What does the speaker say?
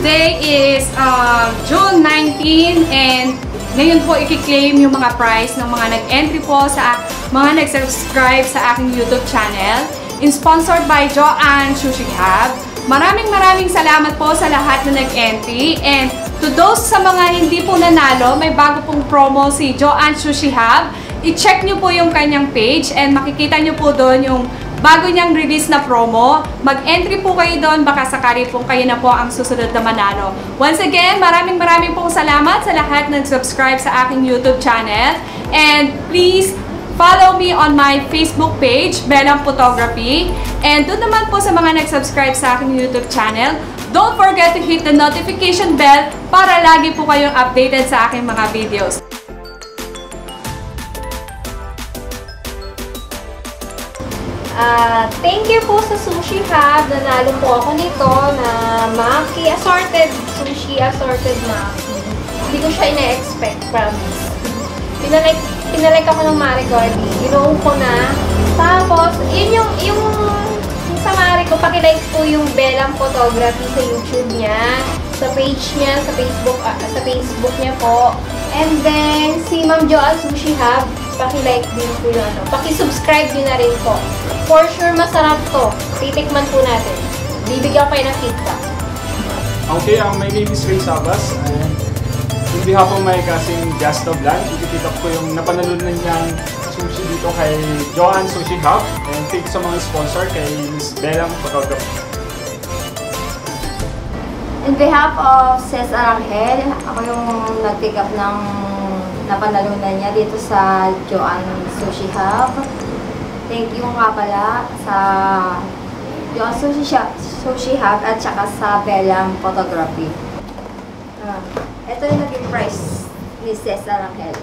Today is uh, June 19 and ngayon po i-claim yung mga prize ng mga nag-entry po sa mga nag-subscribe sa aking YouTube channel. In sponsored by Joanne Sushi Hub. Maraming maraming salamat po sa lahat na nag-entry and to those sa mga hindi po nanalo, may bago pong promo si Joanne Sushi Hub. I-check nyo po yung kanyang page and makikita nyo po doon yung bago niyang release na promo. Mag-entry po kayo doon, baka sakali po kayo na po ang susunod na manalo. Once again, maraming maraming pong salamat sa lahat ng subscribe sa aking YouTube channel. And please, follow me on my Facebook page, Belang Photography. And doon naman po sa mga nag-subscribe sa aking YouTube channel, don't forget to hit the notification bell para lagi po kayong updated sa aking mga videos. Ah, thank you po sa Sushi Hub. Nanalo po ako nito na Maki Assorted Sushi Assorted Maki. Hindi ko siya ina-expect, promise. Pinalike, pinalike ako ng Marigold. Ginoon ko na. Tapos, yun yung, yung sa Mari ko, pakilike po yung Belang Photography sa YouTube niya, sa page niya, sa Facebook, ah, sa Facebook niya po. And then, si Ma'am Joal Sushi Hub, pakilike din po yun. Ano. Pakisubscribe nyo na rin po. For sure, masarap to. Titikman po natin. Bibigyan kayo ng feedback. Okay, um, my name is Ray Sabas. And in behalf of my cousin Just Blan, ikikita ko yung napanalunan niyang sushi dito kay Joanne Sushi Hub. And thank sa mga sponsor kay Miss Belang Photography. In behalf of Ces Arangel, ako yung nag-pick up ng napanalunan niya dito sa Joanne Sushi Hub. Thank you nga pala sa Joanne Sushi, Shop, Sushi Hub at saka sa Bellam Photography. Ah, ito yung naging price ni Ces Arangel.